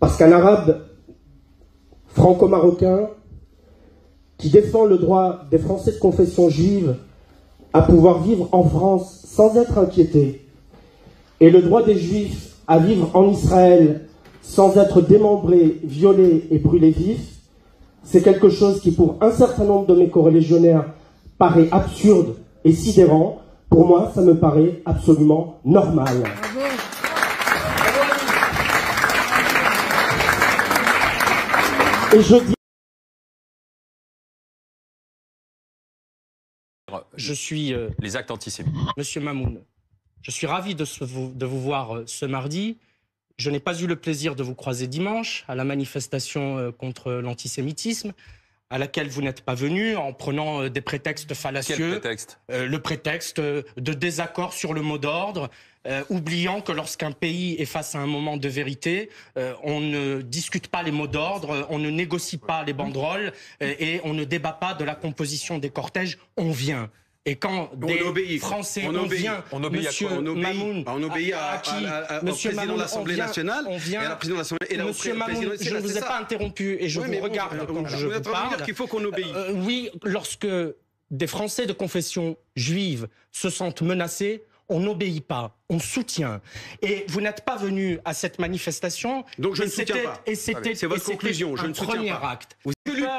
Parce qu'un arabe franco-marocain qui défend le droit des Français de confession juive à pouvoir vivre en France sans être inquiété, et le droit des Juifs à vivre en Israël sans être démembrés, violés et brûlés vifs, c'est quelque chose qui, pour un certain nombre de mes corélégionnaires, paraît absurde et sidérant. Pour moi, ça me paraît absolument normal. Et je dis Je suis, euh, Les actes antisémites. Monsieur Mamoun, je suis ravi de, ce- vous, de vous voir euh, ce mardi. Je n'ai pas eu le plaisir de vous croiser dimanche à la manifestation euh, contre l'antisémitisme, à laquelle vous n'êtes pas venu en prenant euh, des prétextes Quel fallacieux. prétexte? Euh, le prétexte euh, de désaccord sur le mot d'ordre, euh, oubliant que lorsqu'un pays est face à un moment de vérité, euh, on ne discute pas les mots d'ordre, on ne négocie pas les banderoles et on ne débat pas de la composition des cortèges, on vient. Et quand des obéit. Français, On on, obéit. vient, On obéit à Monsieur quoi On obéit, Mamoun, on obéit à, qui? à- à- au Monsieur président Mamoun, de l'Assemblée on nationale on vient, et à la présidente de l'Assemblée et Monsieur Mamoun, président- je ne vous ai pas interrompu et je Oui, vous regarde vous- quand je vous de dire parle. qu'il faut qu'on obéisse. Euh, oui, lorsque des Français de confession juive se sentent menacés, on n'obéit pas, on soutient. Et vous n'êtes pas venu à cette manifestation. Donc je ne soutiens pas. Et c'était C'est votre conclusion, je ne soutiens premier pas. acte. Vous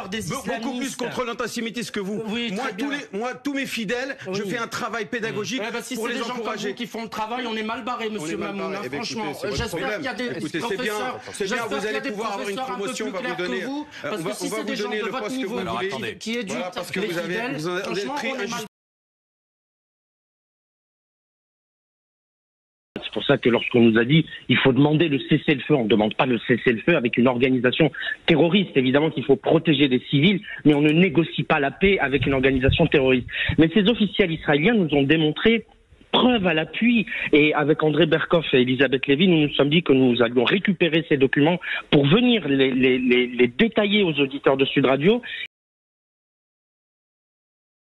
des Be- beaucoup plus contre l'antisémitisme que vous. Oui, moi, tous les, moi, tous mes fidèles, je fais un travail pédagogique Eh ben, si pour les des gens comme encourager. qui font le travail, on est mal barré, On monsieur est mal Mamoun. barré. hein, Eh ben, franchement, j'espère qu'il y a des Écoutez, c'est bien, professeurs. c'est bien, vous allez pouvoir avoir une promotion, plus on va vous donner- que vous, parce on va- que si c'est des gens de votre niveau qui éduquent Voilà, parce que les vous avez- fidèles, franchement, on est un mal C'est pour ça que lorsqu'on nous a dit il faut demander le cessez-le-feu, on ne demande pas le cessez-le-feu avec une organisation terroriste. Évidemment qu'il faut protéger des civils, mais on ne négocie pas la paix avec une organisation terroriste. Mais ces officiels israéliens nous ont démontré preuve à l'appui. Et avec André Berkoff et Elisabeth Lévy, nous nous sommes dit que nous allions récupérer ces documents pour venir les, les- les- les détailler aux auditeurs de Sud Radio